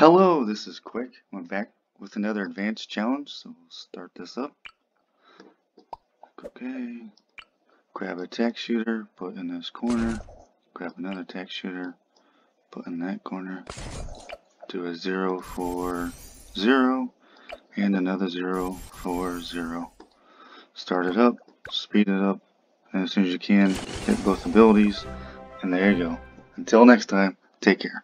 Hello, this is Quick. I'm back with another advanced challenge, so we'll start this up. Okay. Grab a tack shooter, put in this corner. Grab another tack shooter, put in that corner. Do a 0 for 0, and another 0 for 0. Start it up, speed it up, and as soon as you can, hit both abilities, and there you go. Until next time, take care.